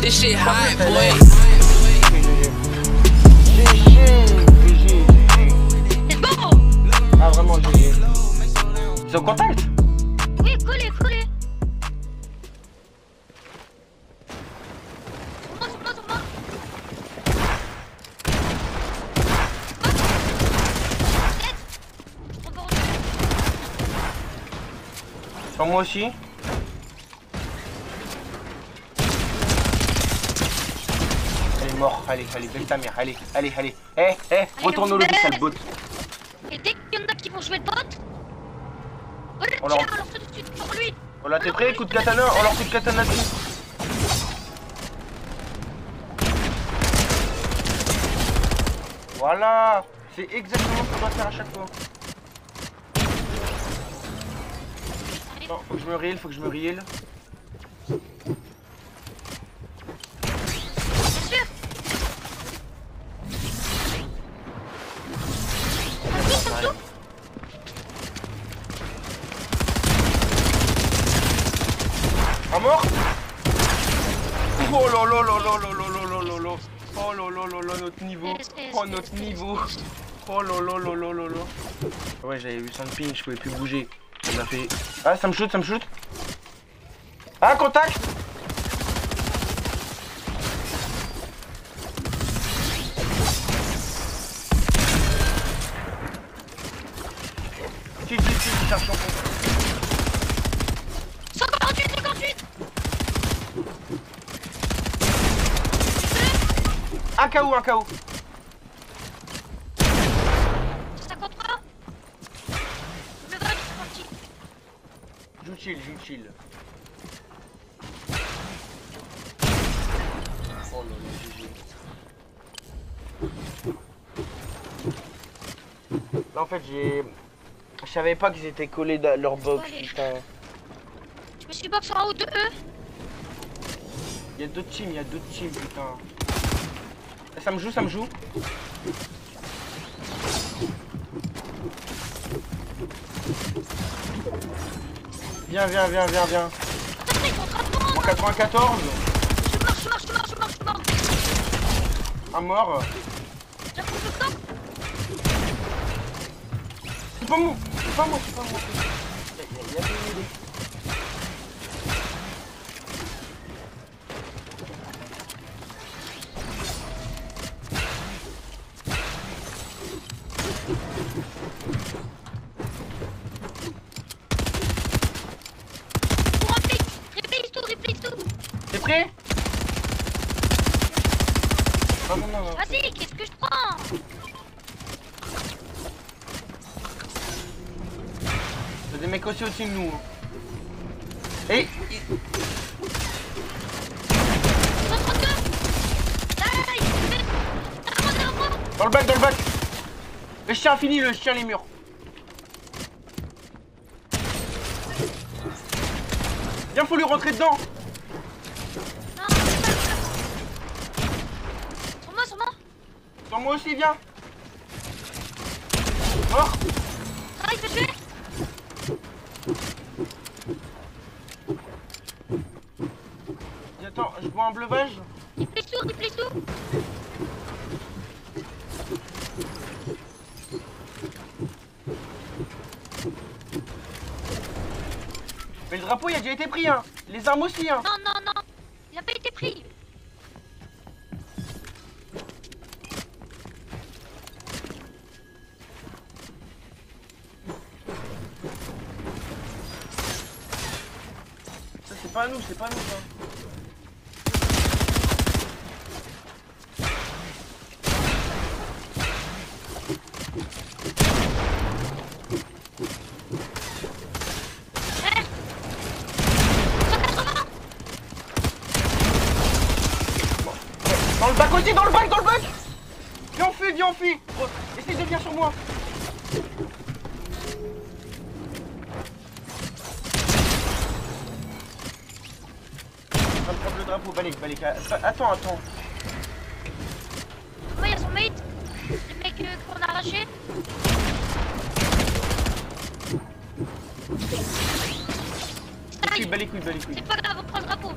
This shit high, boy. Ah vraiment GG. Ils sont contact Oui, collez, collez. Sur moi, sur moi, sur moi. Tête. Je prends pas reculé. Sur moi aussi. Elle est mort, allez, allez, belle ta mère, allez, allez, allez. Eh, eh, retourne au lobby, sale bot. Et dès qu'il y en a qui vont jouer de bot, on le On leur- tire, alors tout de suite pour lui. Oh là, t'es prêt Coup de katana, on leur coup de katana dessus. Voilà C'est exactement ce qu'on doit faire à chaque fois. Non, faut que je me reel, faut que je me reel. Un mort Oh là là là là là là là là là là Oh là là là là notre niveau Oh notre niveau Oh là là là là là là Ouais j'avais vu son ping, je pouvais plus bouger. Ça m'a fait... Ah ça me shoot, ça me shoot Ah contact Si si si, je cherche en fond. Un KO, un KO 53. Le parti. Joue chill, joue chill. Oh là là, GG. Là en fait j'ai... Je savais pas qu'ils étaient collés dans leur box, putain. Je me suis box en haut de eux. Il y a d'autres teams, il y a d'autres teams, putain. Ça me joue, ça me joue. Viens, viens, viens, viens, viens. En train de prendre. En 94, Je marche, je marche, je marche, je marche, je marche. un mort. C'est pas moi, c'est pas moi, c'est pas moi. T'es prêt Non, non, non, non. Vas-y, qu'est-ce que je prends T'as des mecs aussi au-dessus de nous. hein. Et il- 132. Là, là, là, il se fait. Derrière moi, derrière moi. dans le bac, dans le bac. Le chien fini, le chien les murs. Viens, faut lui rentrer dedans. Dans moi aussi, viens. Mort. Ah, il fait tuer. Attends, je vois un bleuvage. Replace tout, replace tout. Mais le drapeau, il a déjà été pris, hein. Les armes aussi, hein. Non, pas à nous, c'est pas nous, ça. 180. Dans le bac aussi, dans le bac, dans le bac Viens, on fuit, viens, on fuit Essaye de venir sur moi Hop, balik, balik. Attends, attends. Ouais, il y a son mate. Le mec euh, qu'on a arraché. Balik, balik, balik. C'est pas grave, on prend le drapeau.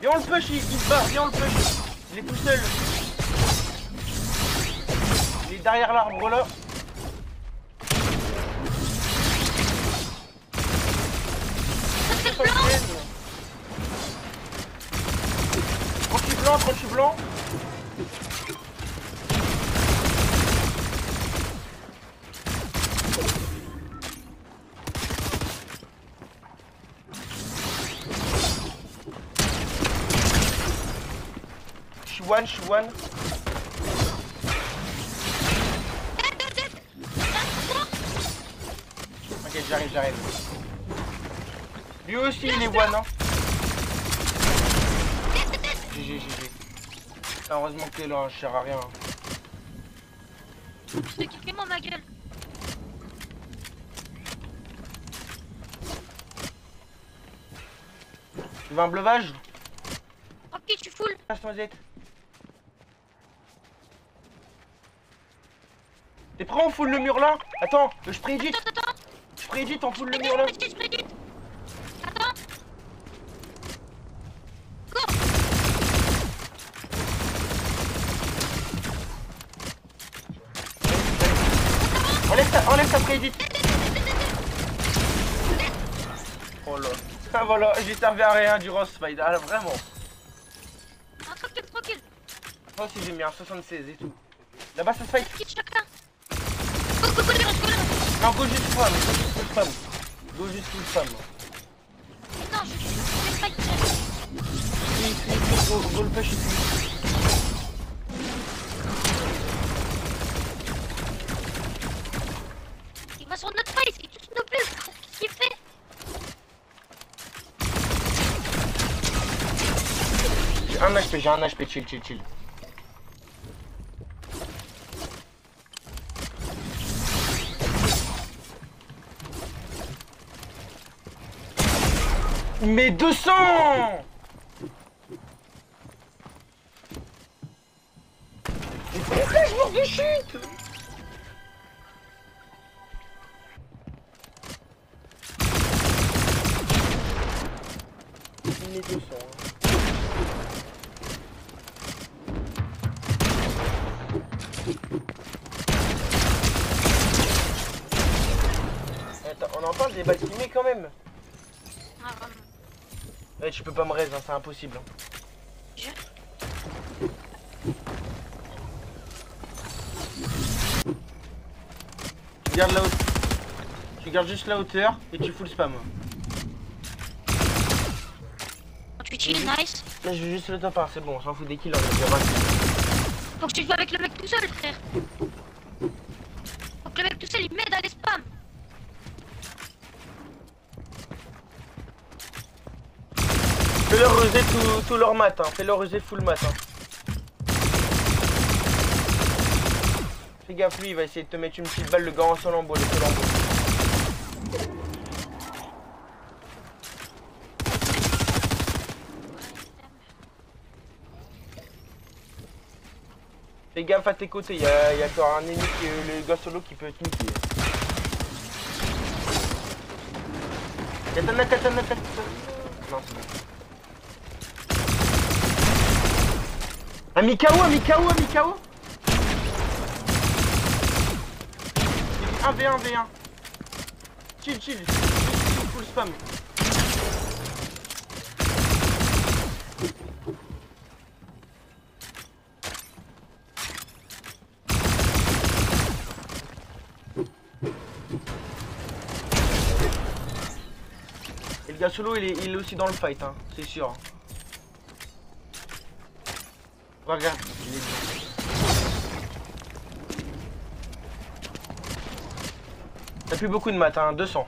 Viens on le push, il, se barre, viens on le push Il est tout seul Derrière l'arbre là. Le blanc. Tranquille blanc. Je suis one, je. J'arrive, j'arrive. Lui aussi, il est one, hein. GG, GG. Heureusement que t'es là, je sers à rien. Je te kiffe moi ma gueule. Tu veux un bleuvage? Ok, je suis full. Zette. T'es prêt on full le mur là? Attends, je prédite, Attends, attends. On full le mur là. prédite, prédite. Attends. Go. Enlève ta, enlève ta prédite. Oh là. Ah voilà, j'ai servi à rien du Ross Fight. Ah vraiment. Tranquille, tranquille. Moi aussi j'ai mis un 76 et tout. Là-bas ça se fight. Non, go juste femme, go juste full femme. Go juste full femme. Non, je suis. Suis, suis, go, go le push. Il va sur notre face, il touche nos bulles. Qu'est-ce qu'il fait? J'ai un HP, j'ai un HP, chill, chill, chill. Mais 200 Mais pourquoi je meurs de chute? Mais 200 hein. Attends, on en parle des balles met quand même. Ouais, tu peux pas me raise, hein, c'est impossible. hein. Je... Tu gardes la hauteur. Tu gardes juste la hauteur et tu full spam. Tu chill, nice. Là, je veux juste le top 1, c'est bon, on s'en fout des kills, on est déjà 20 kills. Faut que tu joues avec le mec tout seul, frère. Faut que le mec tout seul, il m'aide à les spam. Tout, tout leur mat, hein. fais-leur user full mat. Hein. Fais gaffe, lui, il va essayer de te mettre une petite balle, le gars en solambo, le. Fais gaffe à tes côtés, il y a, encore un ennemi, qui, le gars solo qui peut te niquer. Non, c'est bon. Un Mikao, un Mikao, un Mikao dit 1v1, V1. Chill, chill, full spam. Et le gars solo, il est aussi dans le fight, hein, c'est sûr. Regarde, il est T'as plus beaucoup de maths, hein, 200.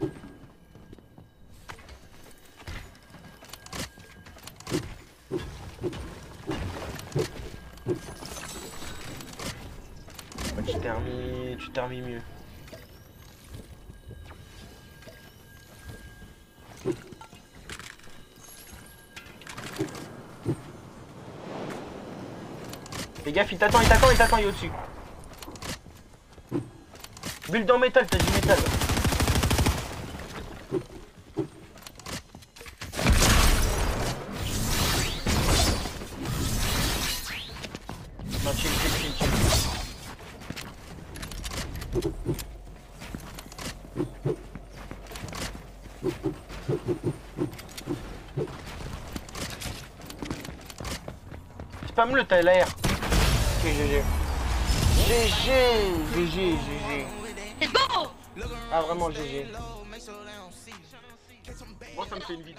Ouais, tu t'es remis, tu t'es mieux. Fais gaffe, il t'attend, il t'attend, il t'attend, il est au-dessus. Bulle dans métal, t'as du métal. Non, chill. Spam-le, t'as l'air. Ok, GG. GG, GG, GG. Let's go Ah, vraiment GG. Moi, ça me fait une vie.